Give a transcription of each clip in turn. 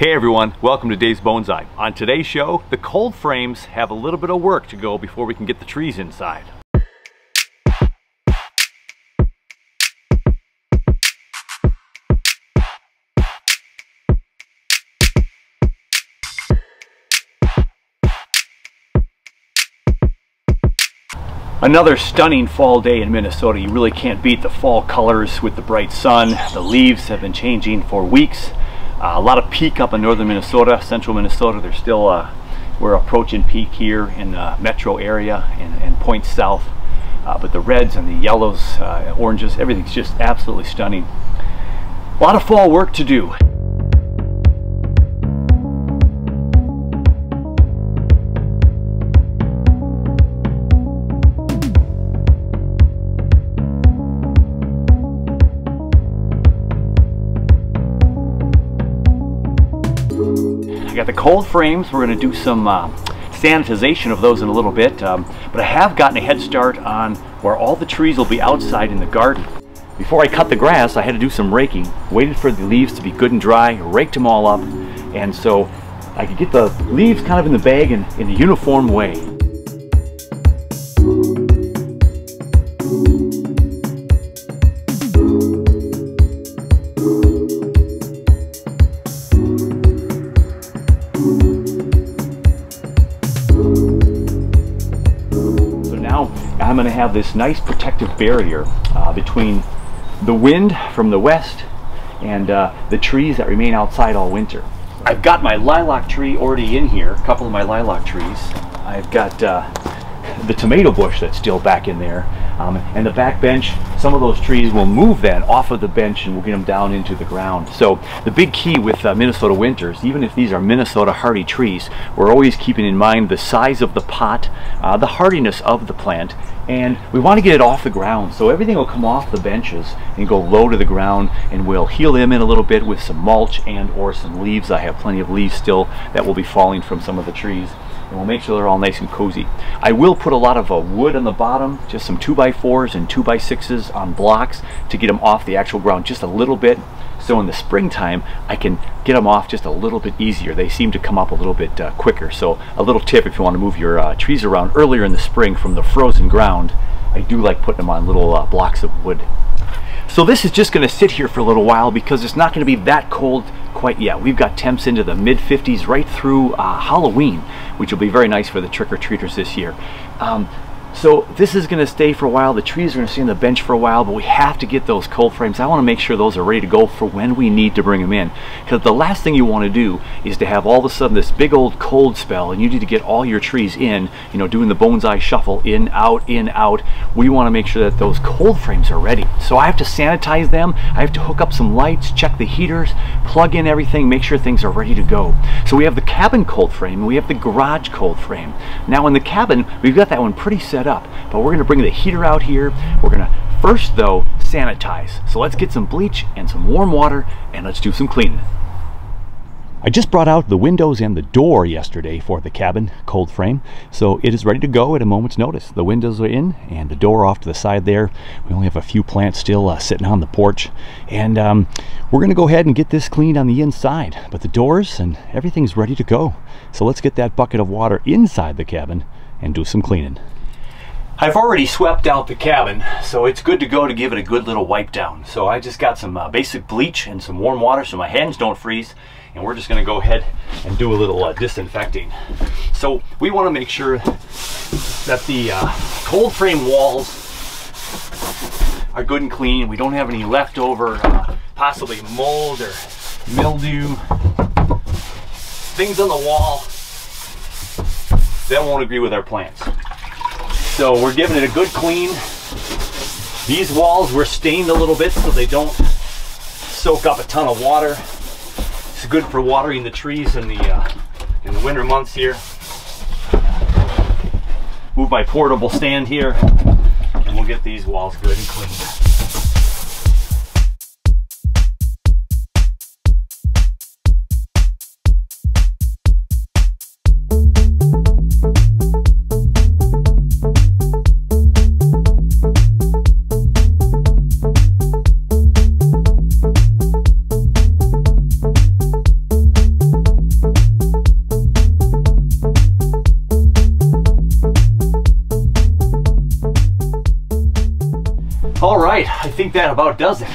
Hey everyone, welcome to Dave's Bonsai. On today's show, the cold frames have a little bit of work to go before we can get the trees inside. Another stunning fall day in Minnesota. You really can't beat the fall colors with the bright sun. The leaves have been changing for weeks. Uh, a lot of peak up in northern Minnesota, central Minnesota. There's still, uh, we're approaching peak here in the metro area and, and points south. Uh, but the reds and the yellows, uh, oranges, everything's just absolutely stunning. A lot of fall work to do. Got the cold frames. We're going to do some uh, sanitization of those in a little bit. Um, but I have gotten a head start on where all the trees will be outside in the garden. Before I cut the grass, I had to do some raking. Waited for the leaves to be good and dry, raked them all up, and so I could get the leaves kind of in the bag in, in a uniform way. I'm going to have this nice protective barrier uh, between the wind from the west and uh, the trees that remain outside all winter. I've got my lilac tree already in here, a couple of my lilac trees. I've got uh, the tomato bush that's still back in there. Um, and the back bench, some of those trees will move then off of the bench and we'll get them down into the ground. So the big key with uh, Minnesota winters, even if these are Minnesota hardy trees, we're always keeping in mind the size of the pot, uh, the hardiness of the plant, and we want to get it off the ground. So everything will come off the benches and go low to the ground and we'll heel them in a little bit with some mulch and or some leaves. I have plenty of leaves still that will be falling from some of the trees and we'll make sure they're all nice and cozy. I will put a lot of uh, wood on the bottom, just some 2x4s and 2x6s on blocks to get them off the actual ground just a little bit. So in the springtime, I can get them off just a little bit easier. They seem to come up a little bit uh, quicker. So a little tip if you want to move your uh, trees around earlier in the spring from the frozen ground, I do like putting them on little uh, blocks of wood. So this is just going to sit here for a little while because it's not going to be that cold quite yet. We've got temps into the mid 50s right through uh, Halloween, which will be very nice for the trick-or-treaters this year. Um, so this is going to stay for a while. The trees are going to stay on the bench for a while, but we have to get those cold frames. I want to make sure those are ready to go for when we need to bring them in. Because the last thing you want to do is to have all of a sudden this big old cold spell and you need to get all your trees in, you know, doing the bonsai shuffle, in, out, in, out. We want to make sure that those cold frames are ready. So I have to sanitize them. I have to hook up some lights, check the heaters, plug in everything, make sure things are ready to go. So we have the cabin cold frame, we have the garage cold frame. Now in the cabin, we've got that one pretty set up. But we're gonna bring the heater out here. We're gonna first though, sanitize. So let's get some bleach and some warm water and let's do some cleaning. I just brought out the windows and the door yesterday for the cabin cold frame, so it is ready to go at a moment's notice. The windows are in and the door off to the side there. We only have a few plants still uh, sitting on the porch, and um, we're going to go ahead and get this cleaned on the inside, but the doors and everything's ready to go. So let's get that bucket of water inside the cabin and do some cleaning. I've already swept out the cabin, so it's good to go to give it a good little wipe down. So I just got some uh, basic bleach and some warm water so my hands don't freeze, and we're just gonna go ahead and do a little uh, disinfecting. So we wanna make sure that the uh, cold frame walls are good and clean. We don't have any leftover, uh, possibly mold or mildew, things on the wall that won't agree with our plants. So we're giving it a good clean. These walls were stained a little bit so they don't soak up a ton of water. It's good for watering the trees in the uh, in the winter months here. Move my portable stand here and we'll get these walls good and clean. Think that about does it.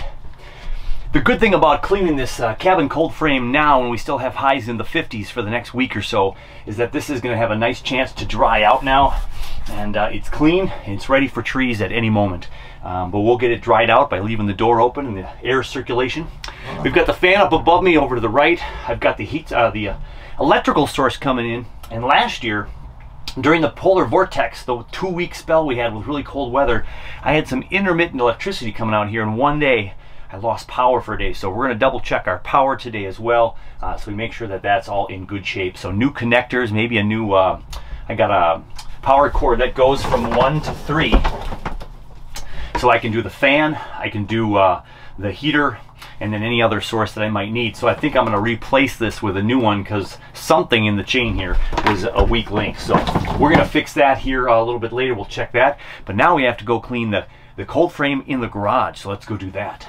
The good thing about cleaning this uh, cabin cold frame now when we still have highs in the 50s for the next week or so is that this is going to have a nice chance to dry out now and uh, it's clean it's ready for trees at any moment. Um, but we'll get it dried out by leaving the door open and the air circulation. We've got the fan up above me over to the right. I've got the heat, uh, the uh, electrical source coming in and last year during the polar vortex, the two week spell we had with really cold weather, I had some intermittent electricity coming out here in one day I lost power for a day. So we're going to double check our power today as well. Uh, so we make sure that that's all in good shape. So new connectors, maybe a new, uh, I got a power cord that goes from one to three. So I can do the fan, I can do uh, the heater, and then any other source that I might need. So I think I'm going to replace this with a new one because something in the chain here is a weak link. So we're going to fix that here a little bit later. We'll check that. But now we have to go clean the, the cold frame in the garage. So let's go do that.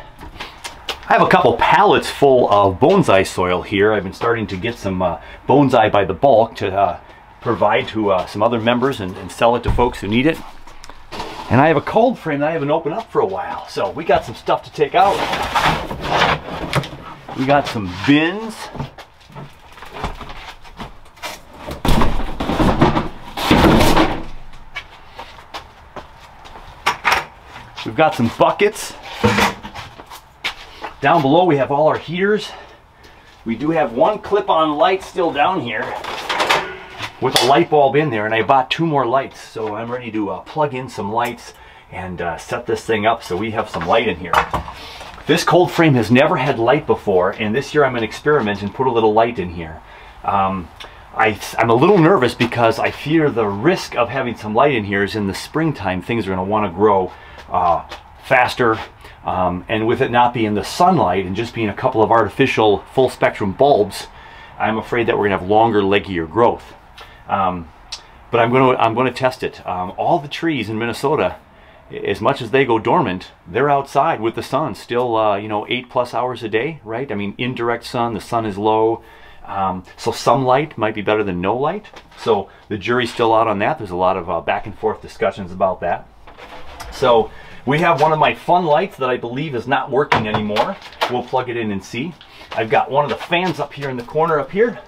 I have a couple pallets full of bonsai soil here. I've been starting to get some uh, bonsai by the bulk to uh, provide to uh, some other members and, and, sell it to folks who need it. And I have a cold frame that I haven't opened up for a while. So we got some stuff to take out. We got some bins. We've got some buckets. Down below we have all our heaters. We do have one clip-on light still down here with a light bulb in there and I bought two more lights so I'm ready to uh, plug in some lights and uh, set this thing up so we have some light in here. This cold frame has never had light before and this year I'm going to experiment and put a little light in here. Um, I, am a little nervous because I fear the risk of having some light in here is in the springtime things are going to want to grow uh, faster um, and with it not being the sunlight and just being a couple of artificial full spectrum bulbs, I'm afraid that we're gonna have longer, leggier growth. Um, but I'm gonna, I'm gonna test it. Um, all the trees in Minnesota, as much as they go dormant, they're outside with the sun still, uh, you know, eight plus hours a day, right? I mean, indirect sun, the sun is low. Um, so some light might be better than no light. So the jury's still out on that. There's a lot of uh, back and forth discussions about that. So we have one of my fun lights that I believe is not working anymore. We'll plug it in and see. I've got one of the fans up here in the corner up here,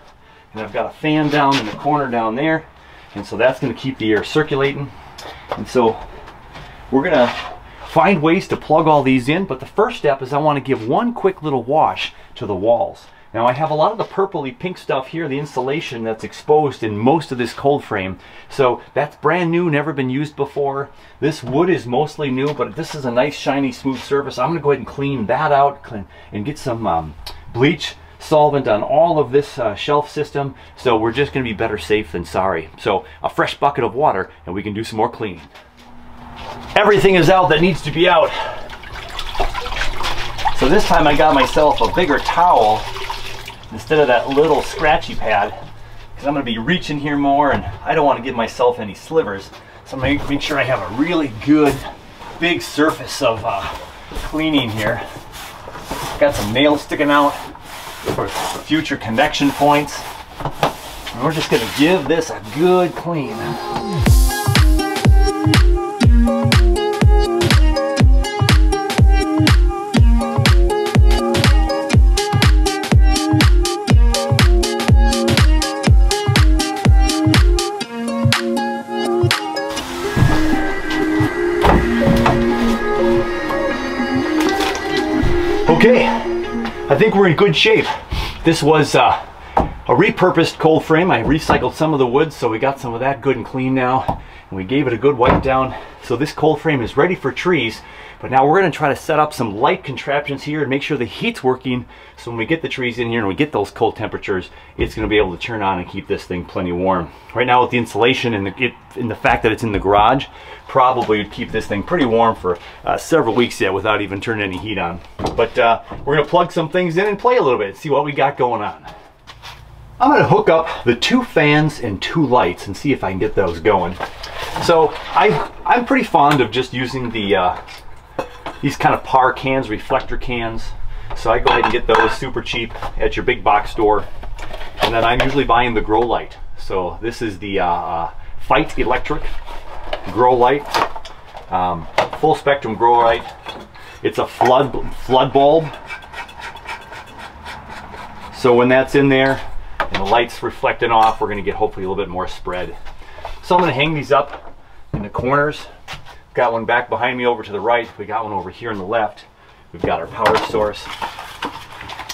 and I've got a fan down in the corner down there, and so that's going to keep the air circulating. And so we're going to find ways to plug all these in, but the first step is I want to give one quick little wash to the walls. Now I have a lot of the purpley pink stuff here, the insulation that's exposed in most of this cold frame. So that's brand new, never been used before. This wood is mostly new, but this is a nice shiny smooth surface. I'm gonna go ahead and clean that out clean, and get some um, bleach solvent on all of this uh, shelf system. So we're just gonna be better safe than sorry. So a fresh bucket of water and we can do some more cleaning. Everything is out that needs to be out. So this time I got myself a bigger towel instead of that little scratchy pad because I'm going to be reaching here more and I don't want to give myself any slivers. So I'm going to make sure I have a really good big surface of uh, cleaning here. Got some nails sticking out for future connection points. And we're just going to give this a good clean. Okay, I think we're in good shape. This was uh, a repurposed cold frame. I recycled some of the wood, so we got some of that good and clean now. And we gave it a good wipe down. So this cold frame is ready for trees. But now we're gonna try to set up some light contraptions here and make sure the heat's working. So when we get the trees in here and we get those cold temperatures, it's gonna be able to turn on and keep this thing plenty warm. Right now with the insulation and the, it, and the fact that it's in the garage, probably would keep this thing pretty warm for uh, several weeks yet without even turning any heat on. But uh, we're gonna plug some things in and play a little bit, and see what we got going on. I'm gonna hook up the two fans and two lights and see if I can get those going. So I, I'm pretty fond of just using the uh, these kind of par cans, reflector cans. So I go ahead and get those super cheap at your big box store. And then I'm usually buying the grow light. So this is the uh, uh, Feit Electric grow light, um, full spectrum grow light. It's a flood flood bulb. So when that's in there and the light's reflecting off, we're gonna get hopefully a little bit more spread. So I'm gonna hang these up in the corners. Got one back behind me over to the right. We got one over here on the left. We've got our power source.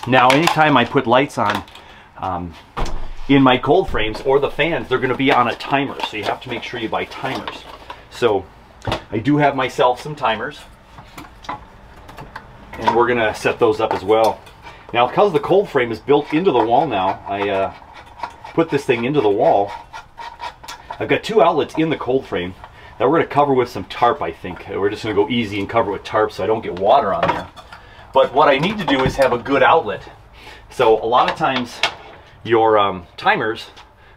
Now, anytime I put lights on um, in my cold frames or the fans, they're gonna be on a timer. So you have to make sure you buy timers. So I do have myself some timers and we're gonna set those up as well. Now, because the cold frame is built into the wall now, I uh, put this thing into the wall. I've got two outlets in the cold frame that we're gonna cover with some tarp, I think. We're just gonna go easy and cover with tarp so I don't get water on there. But what I need to do is have a good outlet. So a lot of times your um, timers,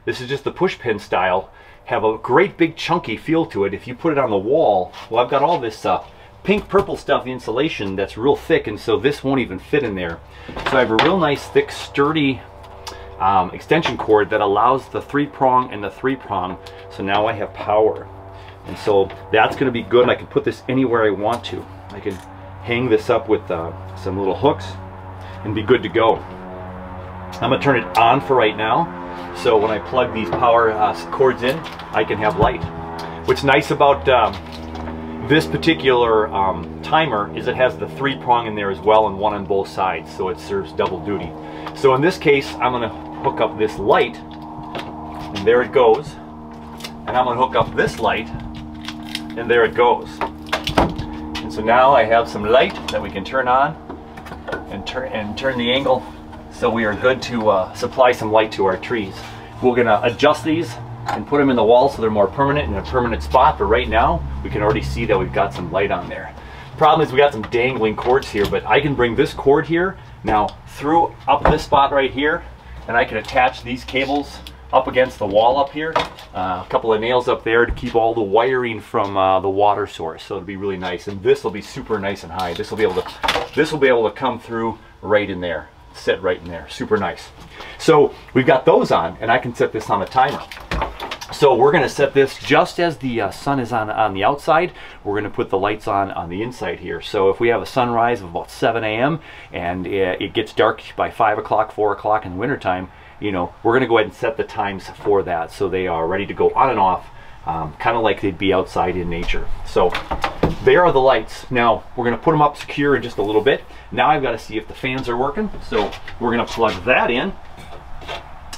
this is just the push pin style, have a great big chunky feel to it. If you put it on the wall, well I've got all this uh, pink purple stuff insulation that's real thick and so this won't even fit in there. So I have a real nice thick sturdy um, extension cord that allows the three prong and the three prong. So now I have power. And so that's going to be good. I can put this anywhere I want to. I can hang this up with uh, some little hooks and be good to go. I'm to turn it on for right now. So when I plug these power uh, cords in, I can have light. What's nice about um, this particular um, timer is it has the three prong in there as well and one on both sides. So it serves double duty. So in this case, I'm going to hook up this light and there it goes. And I'm going to hook up this light and there it goes. And so now I have some light that we can turn on and turn and turn the angle so we are good to uh, supply some light to our trees. We're gonna adjust these and put them in the wall so they're more permanent in a permanent spot, but right now we can already see that we've got some light on there. Problem is we got some dangling cords here, but I can bring this cord here now through up this spot right here and I can attach these cables up against the wall up here. Uh, a couple of nails up there to keep all the wiring from uh, the water source. So it'll be really nice. And this will be super nice and high. This will be able to, this will be able to come through right in there. Sit right in there. Super nice. So we've got those on and I can set this on a timer. So we're going to set this just as the uh, sun is on, on the outside. We're going to put the lights on on the inside here. So if we have a sunrise of about 7 a.m. and uh, it gets dark by 5 o'clock, 4 o'clock in the wintertime, you know, we're going to go ahead and set the times for that so they are ready to go on and off, um, kind of like they'd be outside in nature. So there are the lights. Now we're going to put them up secure in just a little bit. Now I've got to see if the fans are working. So we're going to plug that in.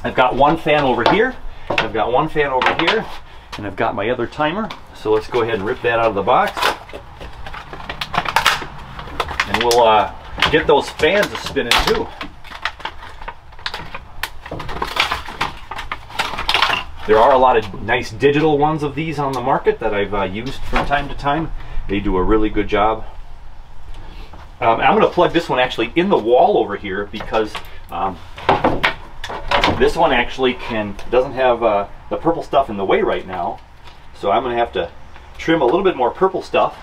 I've got one fan over here. I've got one fan over here. And I've got my other timer. So let's go ahead and rip that out of the box. And we'll uh, get those fans spinning too. There are a lot of nice digital ones of these on the market that I've uh, used from time to time. They do a really good job. Um, I'm going to plug this one actually in the wall over here because um, this one actually can doesn't have uh, the purple stuff in the way right now. So I'm going to have to trim a little bit more purple stuff.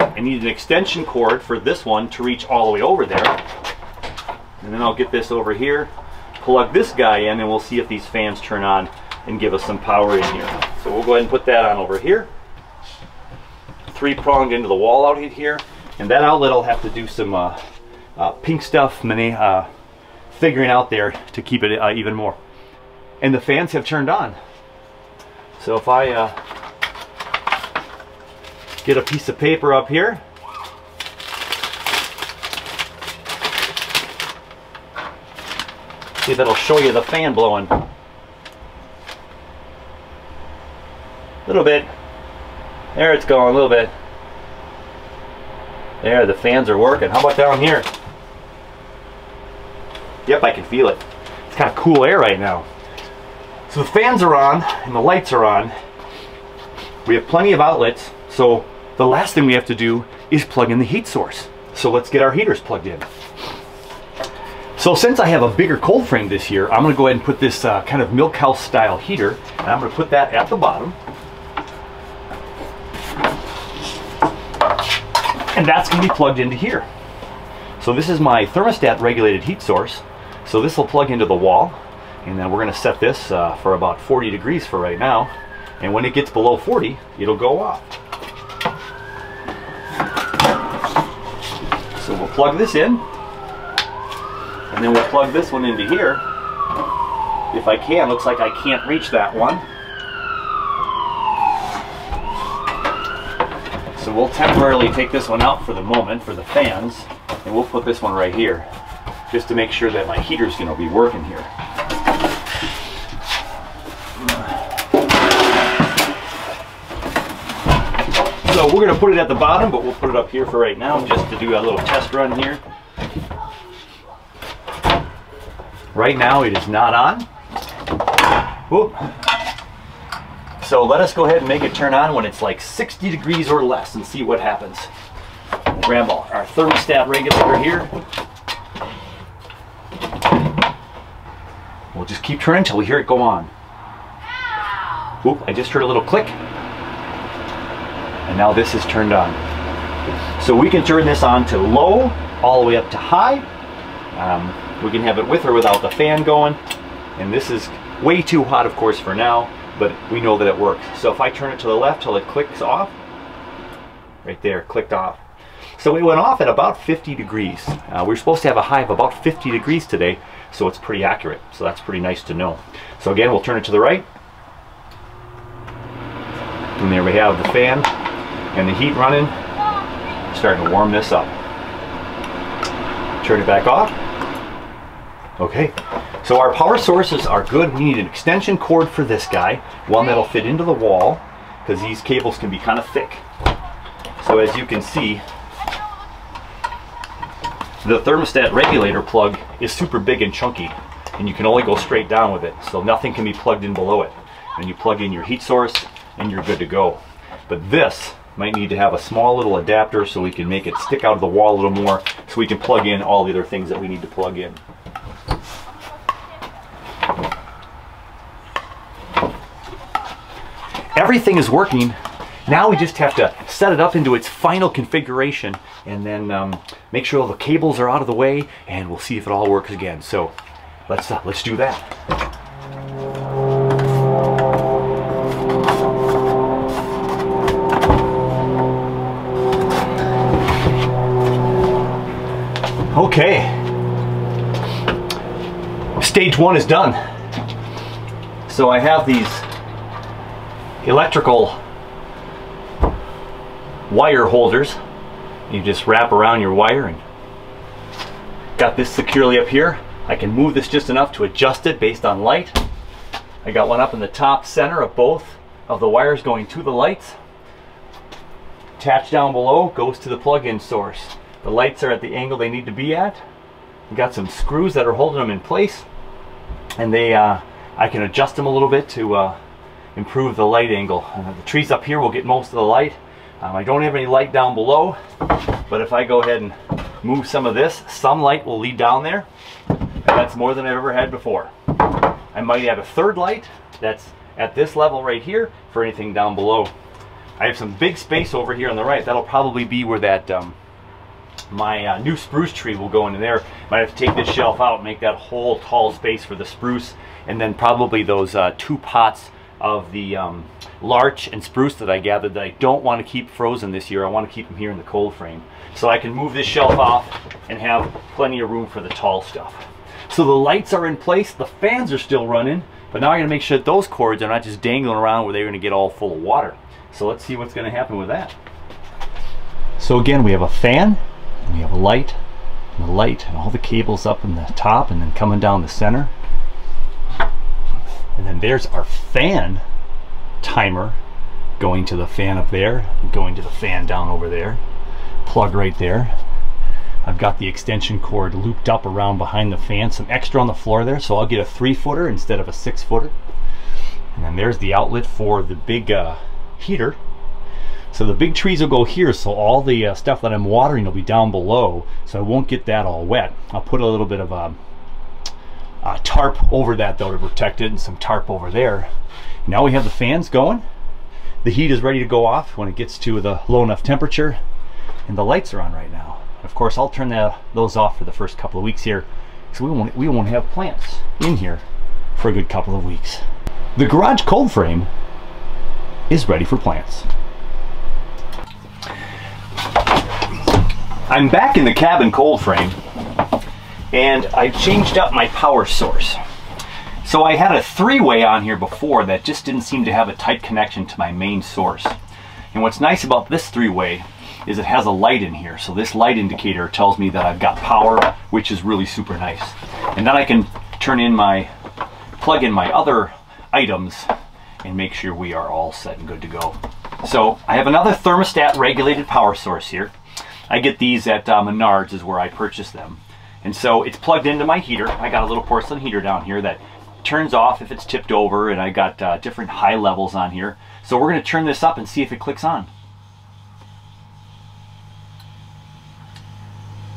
I need an extension cord for this one to reach all the way over there. And then I'll get this over here plug this guy in and we'll see if these fans turn on and give us some power in here. So we'll go ahead and put that on over here. Three pronged into the wall out here. And that outlet will have to do some uh, uh, pink stuff many, uh, figuring out there to keep it uh, even more. And the fans have turned on. So if I uh, get a piece of paper up here See if that'll show you the fan blowing. A little bit. There it's going, a little bit. There, the fans are working. How about down here? Yep, I can feel it. It's kind of cool air right now. So the fans are on and the lights are on. We have plenty of outlets. So the last thing we have to do is plug in the heat source. So let's get our heaters plugged in. So since I have a bigger cold frame this year, I'm gonna go ahead and put this uh, kind of milk house style heater, and I'm gonna put that at the bottom. And that's gonna be plugged into here. So this is my thermostat regulated heat source. So this will plug into the wall, and then we're gonna set this uh, for about 40 degrees for right now. And when it gets below 40, it'll go off. So we'll plug this in, and then we'll plug this one into here. If I can, looks like I can't reach that one. So we'll temporarily take this one out for the moment for the fans, and we'll put this one right here, just to make sure that my heater's gonna be working here. So we're gonna put it at the bottom, but we'll put it up here for right now, just to do a little test run here. Right now it is not on. Whoop. So let us go ahead and make it turn on when it's like 60 degrees or less and see what happens. Grab our thermostat regulator here. We'll just keep turning until we hear it go on. Whoop, I just heard a little click. And now this is turned on. So we can turn this on to low, all the way up to high. Um, we can have it with or without the fan going. And this is way too hot, of course, for now but we know that it works. So if I turn it to the left till it clicks off, right there, clicked off. So it went off at about 50 degrees. Uh, we are supposed to have a high of about 50 degrees today, so it's pretty accurate. So that's pretty nice to know. So again, we'll turn it to the right. And there we have the fan and the heat running. Starting to warm this up. Turn it back off. Okay, so our power sources are good. We need an extension cord for this guy, one that'll fit into the wall, because these cables can be kind of thick. So as you can see, the thermostat regulator plug is super big and chunky, and you can only go straight down with it, so nothing can be plugged in below it. And you plug in your heat source, and you're good to go. But this might need to have a small little adapter so we can make it stick out of the wall a little more, so we can plug in all the other things that we need to plug in. Everything is working. Now we just have to set it up into its final configuration and then um, make sure all the cables are out of the way and we'll see if it all works again. So let's, uh, let's do that. Okay. Stage one is done. So I have these electrical wire holders. You just wrap around your wire and got this securely up here. I can move this just enough to adjust it based on light. I got one up in the top center of both of the wires going to the lights. Attached down below goes to the plug-in source. The lights are at the angle they need to be at. We got some screws that are holding them in place and they uh, I can adjust them a little bit to uh, improve the light angle. Uh, the trees up here will get most of the light. Um, I don't have any light down below, but if I go ahead and move some of this, some light will lead down there. That's more than I've ever had before. I might add a third light that's at this level right here for anything down below. I have some big space over here on the right. That'll probably be where that um, my uh, new spruce tree will go into there. Might have to take this shelf out, make that whole tall space for the spruce, and then probably those uh, two pots of the um, larch and spruce that I gathered that I don't want to keep frozen this year. I want to keep them here in the cold frame. So I can move this shelf off and have plenty of room for the tall stuff. So the lights are in place, the fans are still running, but now I'm going to make sure that those cords are not just dangling around where they're gonna get all full of water. So let's see what's gonna happen with that. So again, we have a fan, we have a light, and the light and all the cables up in the top and then coming down the center. And then there's our fan timer going to the fan up there, going to the fan down over there. Plug right there. I've got the extension cord looped up around behind the fan, some extra on the floor there, so I'll get a three footer instead of a six footer. And then there's the outlet for the big uh, heater. So the big trees will go here, so all the uh, stuff that I'm watering will be down below, so I won't get that all wet. I'll put a little bit of um, uh, tarp over that though to protect it and some tarp over there. Now we have the fans going. The heat is ready to go off when it gets to the low enough temperature and the lights are on right now. Of course, I'll turn that, those off for the first couple of weeks here because we won't, we won't have plants in here for a good couple of weeks. The garage cold frame is ready for plants. I'm back in the cabin cold frame and I've changed up my power source. So I had a three-way on here before that just didn't seem to have a tight connection to my main source. And what's nice about this three-way is it has a light in here. So this light indicator tells me that I've got power, which is really super nice. And then I can turn in my, plug in my other items and make sure we are all set and good to go. So I have another thermostat regulated power source here. I get these at uh, Menards is where I purchase them. And so it's plugged into my heater. I got a little porcelain heater down here that turns off if it's tipped over and I got uh, different high levels on here. So we're gonna turn this up and see if it clicks on.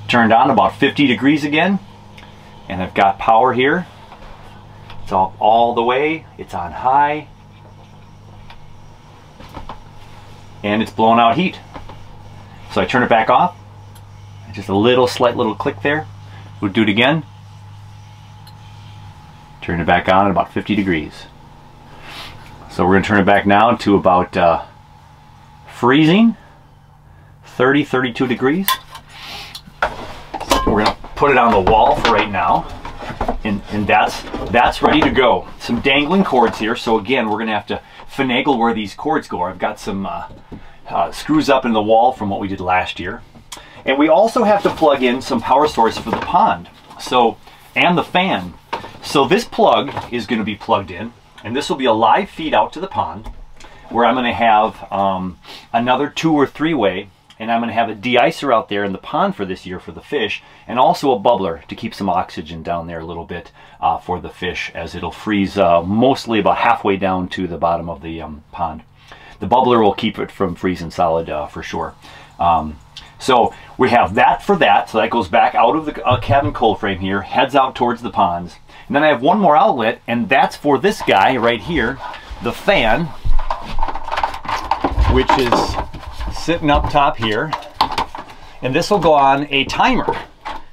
Turned on about 50 degrees again. And I've got power here. It's all, all the way, it's on high. And it's blowing out heat. So I turn it back off. Just a little slight little click there. We'll do it again. Turn it back on at about 50 degrees. So we're going to turn it back now to about uh, freezing, 30, 32 degrees. We're going to put it on the wall for right now. And, and that's, that's ready to go. Some dangling cords here. So again, we're going to have to finagle where these cords go. I've got some uh, uh, screws up in the wall from what we did last year. And we also have to plug in some power source for the pond. So, and the fan. So this plug is going to be plugged in, and this will be a live feed out to the pond, where I'm going to have um, another two or three way, and I'm going to have a de-icer out there in the pond for this year for the fish, and also a bubbler to keep some oxygen down there a little bit uh, for the fish, as it'll freeze uh, mostly about halfway down to the bottom of the um, pond. The bubbler will keep it from freezing solid uh, for sure. Um, so we have that for that. So that goes back out of the uh, cabin cold frame here, heads out towards the ponds. And then I have one more outlet, and that's for this guy right here, the fan, which is sitting up top here. And this will go on a timer.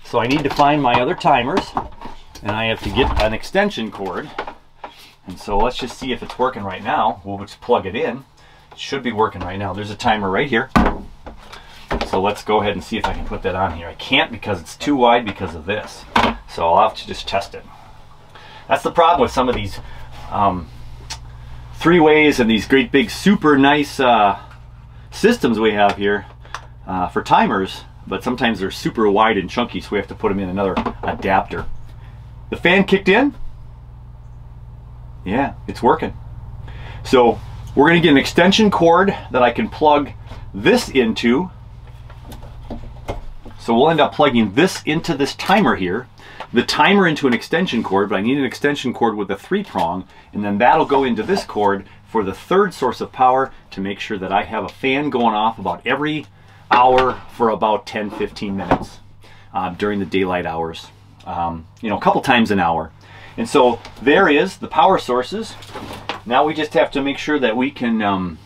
So I need to find my other timers, and I have to get an extension cord. And so let's just see if it's working right now. We'll just plug it in. It should be working right now. There's a timer right here. So let's go ahead and see if I can put that on here. I can't because it's too wide because of this. So I'll have to just test it. That's the problem with some of these um, three ways and these great big super nice uh, systems we have here uh, for timers, but sometimes they're super wide and chunky, so we have to put them in another adapter. The fan kicked in. Yeah, it's working. So we're going to get an extension cord that I can plug this into so we'll end up plugging this into this timer here, the timer into an extension cord, but I need an extension cord with a three prong, and then that'll go into this cord for the third source of power to make sure that I have a fan going off about every hour for about 10, 15 minutes uh, during the daylight hours. Um, you know, a couple times an hour. And so there is the power sources. Now we just have to make sure that we can um,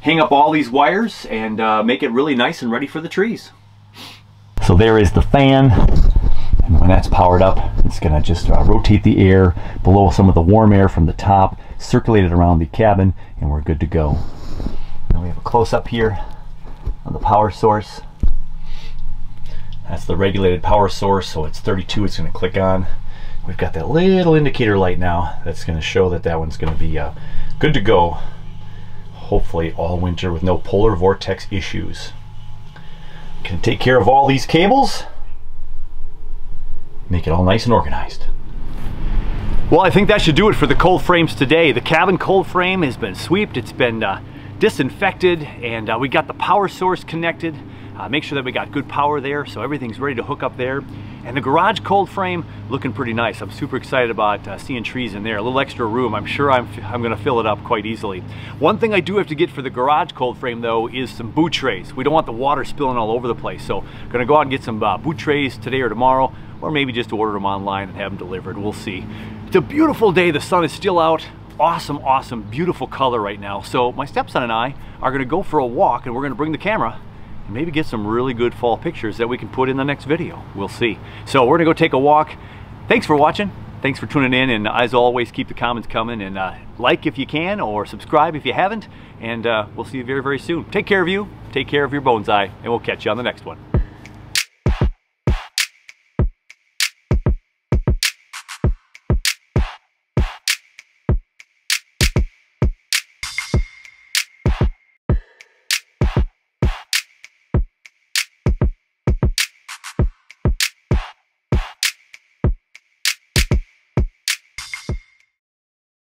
hang up all these wires and uh, make it really nice and ready for the trees. So there is the fan. And when that's powered up, it's gonna just uh, rotate the air below some of the warm air from the top, circulate it around the cabin, and we're good to go. Now we have a close up here on the power source. That's the regulated power source, so it's 32, it's gonna click on. We've got that little indicator light now that's gonna show that that one's gonna be uh, good to go, hopefully all winter with no polar vortex issues. Can take care of all these cables, make it all nice and organized. Well, I think that should do it for the cold frames today. The cabin cold frame has been swept, it's been uh, disinfected, and uh, we got the power source connected. Uh, make sure that we got good power there so everything's ready to hook up there. And the garage cold frame looking pretty nice. I'm super excited about uh, seeing trees in there. A little extra room. I'm sure I'm, I'm gonna fill it up quite easily. One thing I do have to get for the garage cold frame though is some boot trays. We don't want the water spilling all over the place. So gonna go out and get some uh, boot trays today or tomorrow or maybe just order them online and have them delivered. We'll see. It's a beautiful day. The sun is still out awesome, awesome, beautiful color right now. So my stepson and I are gonna go for a walk and we're gonna bring the camera and maybe get some really good fall pictures that we can put in the next video. We'll see. So we're gonna go take a walk. Thanks for watching. Thanks for tuning in and as always keep the comments coming and uh, like if you can or subscribe if you haven't and uh, we'll see you very very soon. Take care of you, take care of your bonsai and we'll catch you on the next one.